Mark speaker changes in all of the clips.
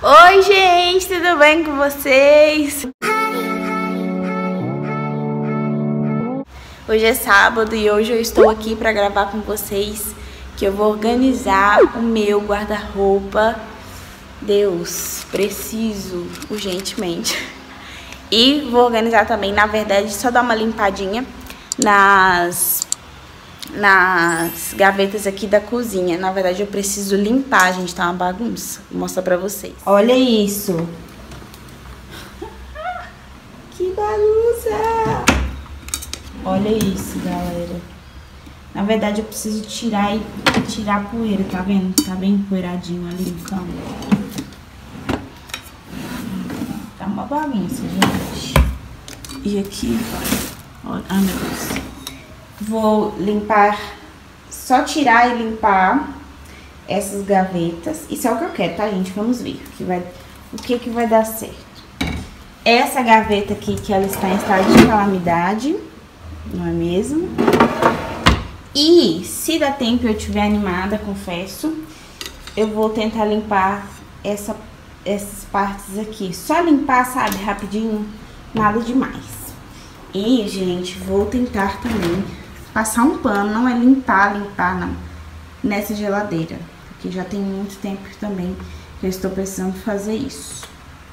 Speaker 1: Oi, gente, tudo bem com vocês? Hoje é sábado e hoje eu estou aqui para gravar com vocês que eu vou organizar o meu guarda-roupa. Deus, preciso urgentemente. E vou organizar também, na verdade, só dar uma limpadinha nas nas gavetas aqui da cozinha. Na verdade, eu preciso limpar, gente, tá uma bagunça. Vou mostrar pra vocês. Olha isso! que bagunça! Olha isso, galera. Na verdade, eu preciso tirar e tirar a poeira, tá vendo? Tá bem poeiradinho ali no canto. Tá uma bagunça, gente. E aqui, olha. ah, meu Deus vou limpar, só tirar e limpar essas gavetas. Isso é o que eu quero, tá, gente? Vamos ver o que vai, o que, que vai dar certo. Essa gaveta aqui, que ela está em estado de calamidade, não é mesmo? E se dá tempo eu estiver animada, confesso, eu vou tentar limpar essa, essas partes aqui. Só limpar, sabe, rapidinho, nada demais. E, gente, vou tentar também passar um pano, não é limpar, limpar, não, nessa geladeira. Porque já tem muito tempo também que eu estou precisando fazer isso.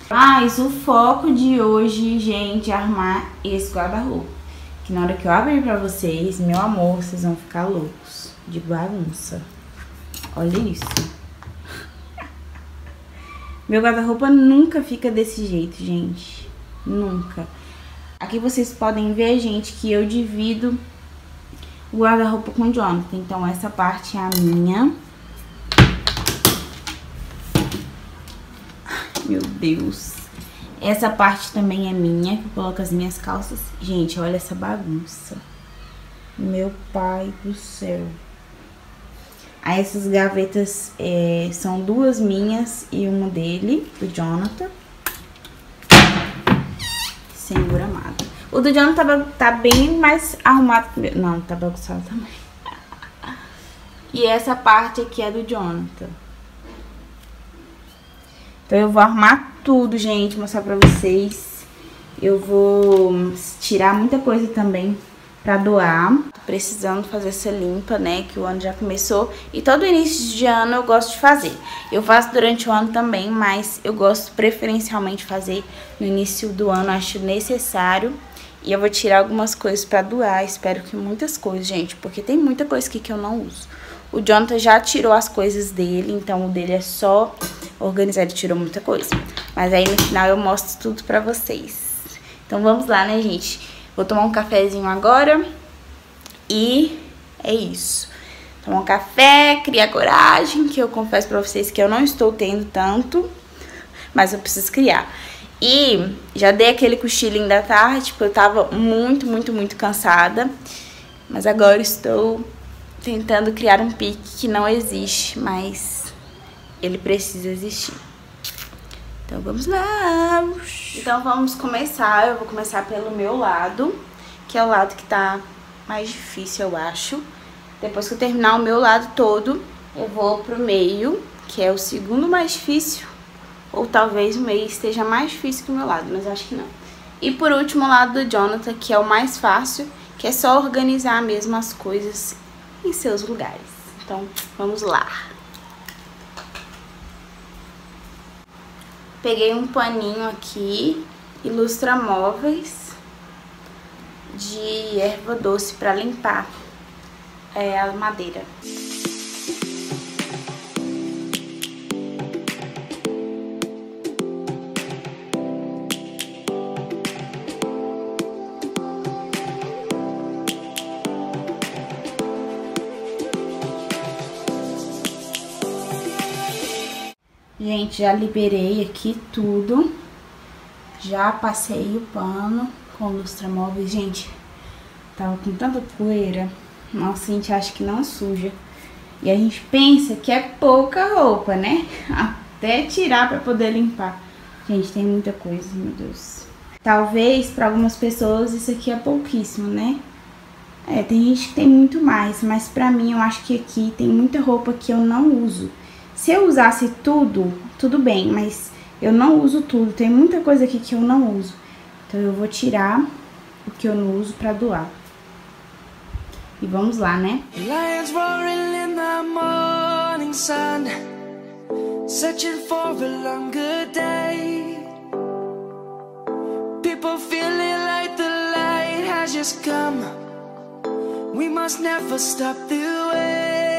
Speaker 1: Mas o foco de hoje, gente, é armar esse guarda-roupa. Que na hora que eu abrir pra vocês, meu amor, vocês vão ficar loucos de bagunça. Olha isso. Meu guarda-roupa nunca fica desse jeito, gente. Nunca. Aqui vocês podem ver, gente, que eu divido o guarda-roupa com o Jonathan. Então, essa parte é a minha. Meu Deus. Essa parte também é minha, que eu coloco as minhas calças. Gente, olha essa bagunça. Meu pai do céu. Aí essas gavetas é, são duas minhas e uma dele, do Jonathan. Sem gramado. O do John tá, tá bem mais arrumado. Não, tá bagunçado também. E essa parte aqui é do Jonathan. Então eu vou arrumar tudo, gente, mostrar pra vocês. Eu vou tirar muita coisa também pra doar. Tô precisando fazer essa limpa, né, que o ano já começou. E todo início de ano eu gosto de fazer. Eu faço durante o ano também, mas eu gosto preferencialmente fazer no início do ano, acho necessário. E eu vou tirar algumas coisas pra doar, espero que muitas coisas, gente, porque tem muita coisa aqui que eu não uso. O Jonathan já tirou as coisas dele, então o dele é só organizar, ele tirou muita coisa. Mas aí no final eu mostro tudo pra vocês. Então vamos lá, né, gente? Vou tomar um cafezinho agora e é isso. Tomar um café, criar coragem, que eu confesso pra vocês que eu não estou tendo tanto, mas eu preciso criar. E já dei aquele cochilinho da tarde, porque tipo, eu tava muito, muito, muito cansada. Mas agora estou tentando criar um pique que não existe, mas ele precisa existir. Então vamos lá! Então vamos começar, eu vou começar pelo meu lado, que é o lado que tá mais difícil, eu acho. Depois que eu terminar o meu lado todo, eu vou pro meio, que é o segundo mais difícil, ou talvez o May esteja mais difícil que o meu lado, mas acho que não. E por último, o lado do Jonathan, que é o mais fácil, que é só organizar mesmo as coisas em seus lugares. Então, vamos lá. Peguei um paninho aqui, ilustra móveis de erva doce para limpar é, a madeira. Gente, já liberei aqui tudo. Já passei o pano com móvel. Gente, tava com tanta poeira. Nossa, a gente acha que não suja. E a gente pensa que é pouca roupa, né? Até tirar pra poder limpar. Gente, tem muita coisa, meu Deus. Talvez para algumas pessoas isso aqui é pouquíssimo, né? É, tem gente que tem muito mais, mas pra mim eu acho que aqui tem muita roupa que eu não uso. Se eu usasse tudo, tudo bem, mas eu não uso tudo. Tem muita coisa aqui que eu não uso. Então, eu vou tirar o que eu não uso pra doar. E vamos lá, né?
Speaker 2: Lions roaring in the morning sun Searching for a longer day People feeling like the light has just come We must never stop the way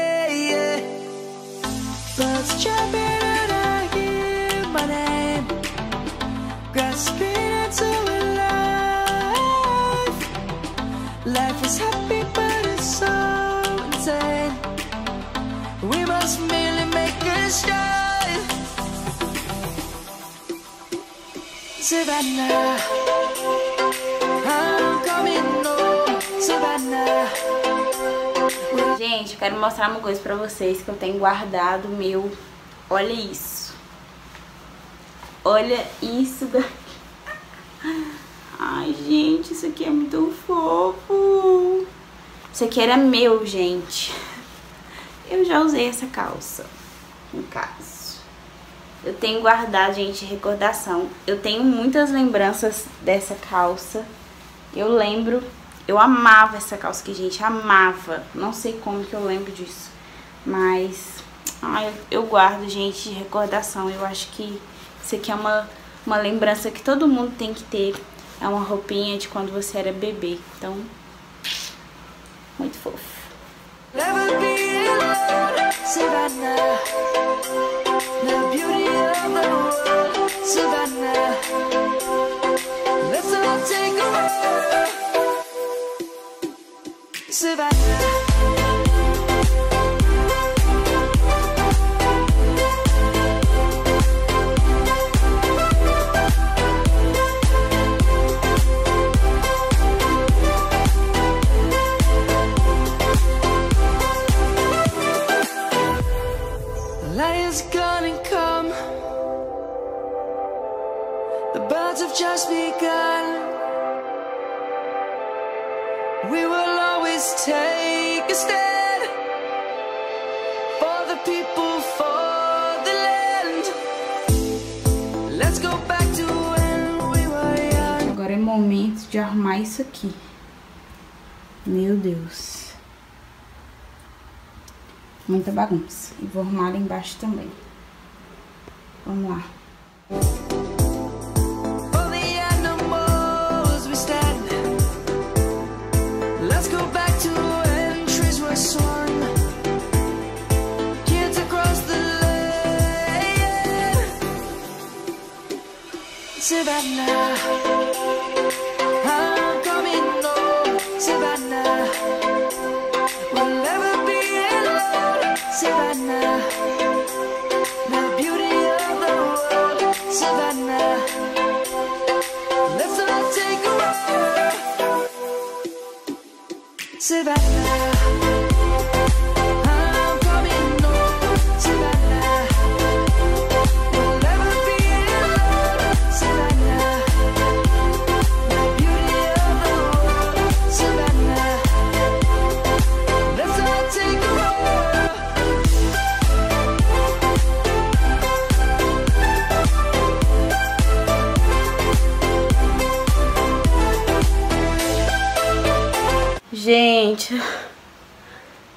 Speaker 2: Birds jumping and I hear my name Grasping into life Life is happy but it's so insane We must merely make a start Savannah
Speaker 1: quero mostrar uma coisa pra vocês que eu tenho guardado meu... Olha isso. Olha isso daqui. Ai, gente, isso aqui é muito fofo. Isso aqui era meu, gente. Eu já usei essa calça, no caso. Eu tenho guardado, gente, recordação. Eu tenho muitas lembranças dessa calça. Eu lembro eu amava essa calça aqui, gente, amava. Não sei como que eu lembro disso, mas ai, eu guardo, gente, de recordação. Eu acho que isso aqui é uma, uma lembrança que todo mundo tem que ter. É uma roupinha de quando você era bebê, então,
Speaker 2: muito fofo. Savannah. The beauty of the world, Savannah. Let's all take a gonna come. The birds have just begun. We will.
Speaker 1: Agora é momento de arrumar isso aqui. Meu Deus. Muita bagunça. E vou arrumar ali embaixo
Speaker 2: também. Vamos lá. About now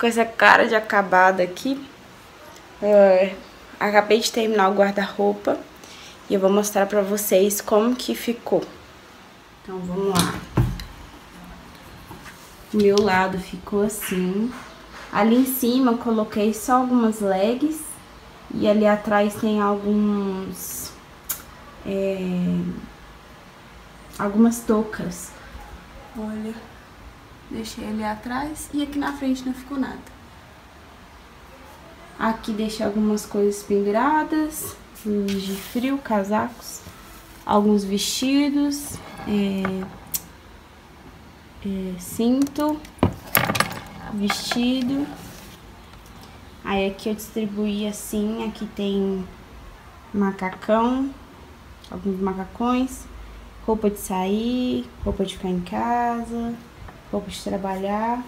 Speaker 1: com essa cara de acabada aqui. Eh, acabei de terminar o guarda-roupa e eu vou mostrar pra vocês como que ficou. Então vamos lá. O meu lado ficou assim. Ali em cima coloquei só algumas legs e ali atrás tem alguns... É, algumas toucas. Olha... Deixei ali atrás e aqui na frente não ficou nada. Aqui deixei algumas coisas penduradas, de frio, casacos, alguns vestidos, é, é, cinto, vestido. Aí aqui eu distribuí assim, aqui tem macacão, alguns macacões, roupa de sair, roupa de ficar em casa, roupas de trabalhar.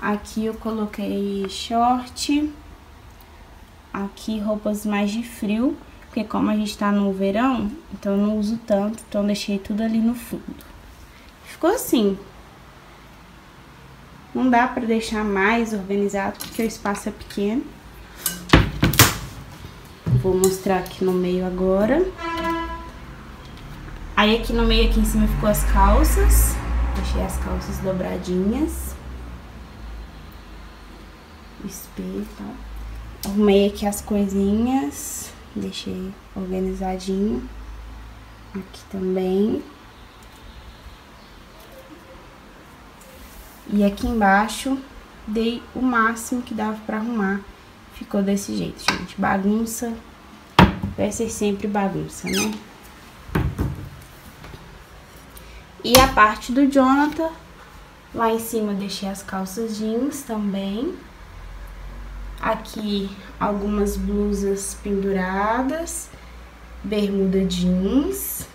Speaker 1: Aqui eu coloquei short. Aqui roupas mais de frio, porque como a gente tá no verão, então eu não uso tanto, então deixei tudo ali no fundo. Ficou assim. Não dá pra deixar mais organizado, porque o espaço é pequeno. Vou mostrar aqui no meio agora. Aí aqui no meio, aqui em cima, ficou as calças. Deixei as calças dobradinhas. O espelho, tá? Arrumei aqui as coisinhas. Deixei organizadinho. Aqui também. E aqui embaixo, dei o máximo que dava pra arrumar. Ficou desse jeito, gente. Bagunça. Vai ser sempre bagunça, né? E a parte do Jonathan, lá em cima eu deixei as calças jeans também. Aqui algumas blusas penduradas, bermuda jeans,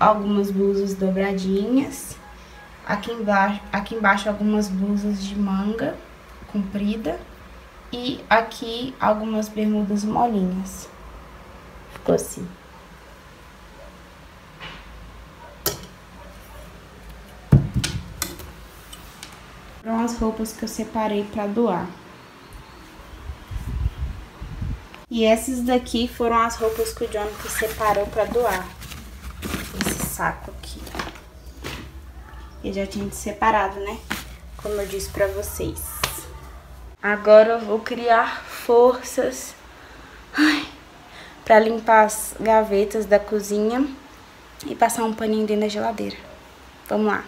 Speaker 1: algumas blusas dobradinhas. Aqui embaixo, aqui embaixo algumas blusas de manga comprida e aqui algumas bermudas molinhas. Ficou assim. foram as roupas que eu separei para doar. E essas daqui foram as roupas que o Jonathan separou para doar. Esse saco aqui. Eu já tinha separado, né? Como eu disse para vocês. Agora eu vou criar forças para limpar as gavetas da cozinha e passar um paninho dentro da geladeira. Vamos lá.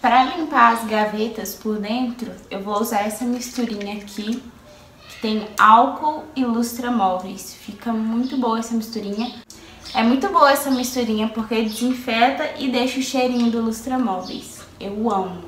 Speaker 1: Para limpar as gavetas por dentro, eu vou usar essa misturinha aqui, que tem álcool e lustra móveis. Fica muito boa essa misturinha. É muito boa essa misturinha porque desinfeta e deixa o cheirinho do lustra móveis. Eu amo.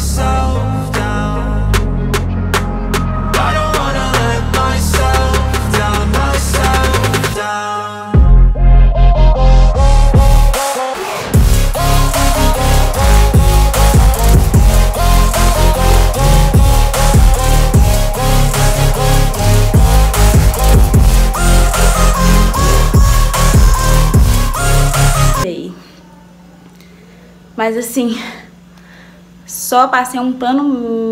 Speaker 1: assim, só passei um pano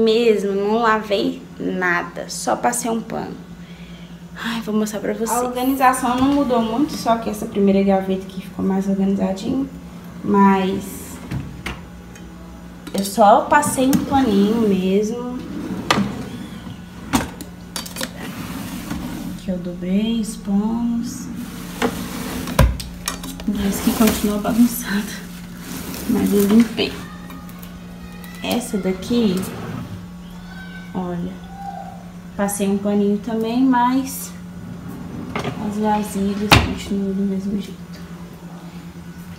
Speaker 1: mesmo, não lavei nada, só passei um pano. Ai, vou mostrar pra vocês. A organização não mudou muito, só que essa primeira gaveta aqui ficou mais organizadinho, mas eu só passei um paninho mesmo. Aqui eu dobrei os panos. mas que continua bagunçado. Mas eu limpei. Essa daqui, olha, passei um paninho também, mas as vasilhas continuam do mesmo jeito.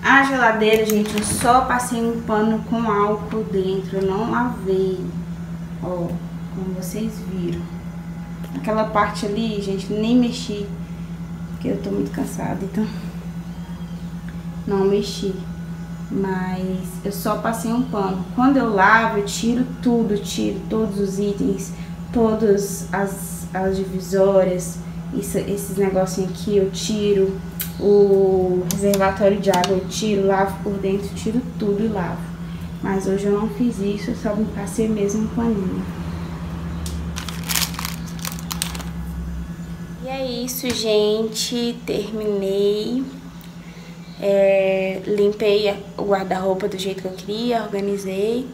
Speaker 1: A geladeira, gente, eu só passei um pano com álcool dentro, eu não lavei. Ó, como vocês viram. Aquela parte ali, gente, nem mexi, porque eu tô muito cansada, então não mexi mas eu só passei um pano. Quando eu lavo, eu tiro tudo, tiro todos os itens, todas as, as divisórias, isso, esses negocinhos aqui eu tiro, o reservatório de água eu tiro, lavo por dentro, tiro tudo e lavo. Mas hoje eu não fiz isso, só me passei mesmo um paninho. E é isso, gente. Terminei. É, limpei o guarda-roupa do jeito que eu queria, organizei.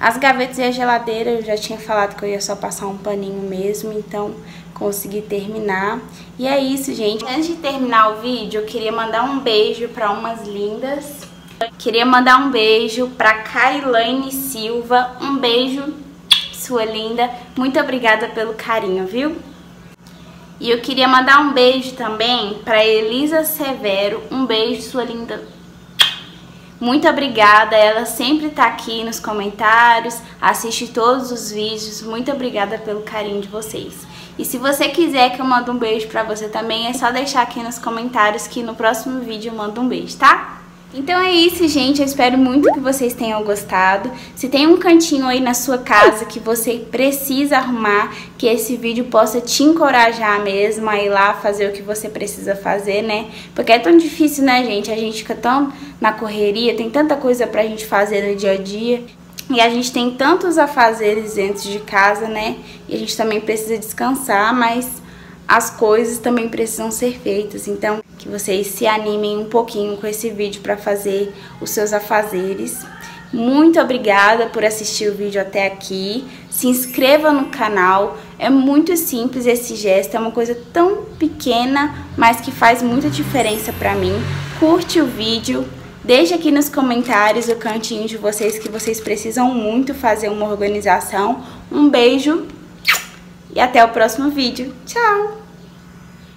Speaker 1: As gavetas e a geladeira eu já tinha falado que eu ia só passar um paninho mesmo, então consegui terminar. E é isso, gente. Antes de terminar o vídeo, eu queria mandar um beijo para umas lindas. Queria mandar um beijo para Kailane Silva. Um beijo, sua linda. Muito obrigada pelo carinho, viu? E eu queria mandar um beijo também para Elisa Severo. Um beijo, sua linda. Muito obrigada, ela sempre tá aqui nos comentários, assiste todos os vídeos. Muito obrigada pelo carinho de vocês. E se você quiser que eu mando um beijo pra você também, é só deixar aqui nos comentários que no próximo vídeo eu mando um beijo, tá? Então é isso, gente. Eu espero muito que vocês tenham gostado. Se tem um cantinho aí na sua casa que você precisa arrumar, que esse vídeo possa te encorajar mesmo a ir lá fazer o que você precisa fazer, né? Porque é tão difícil, né, gente? A gente fica tão na correria, tem tanta coisa pra gente fazer no dia a dia. E a gente tem tantos afazeres dentro de casa, né? E a gente também precisa descansar, mas as coisas também precisam ser feitas. Então, que vocês se animem um pouquinho com esse vídeo para fazer os seus afazeres. Muito obrigada por assistir o vídeo até aqui. Se inscreva no canal. É muito simples esse gesto, é uma coisa tão pequena, mas que faz muita diferença para mim. Curte o vídeo, Deixe aqui nos comentários o cantinho de vocês que vocês precisam muito fazer uma organização. Um beijo e até o próximo vídeo. Tchau!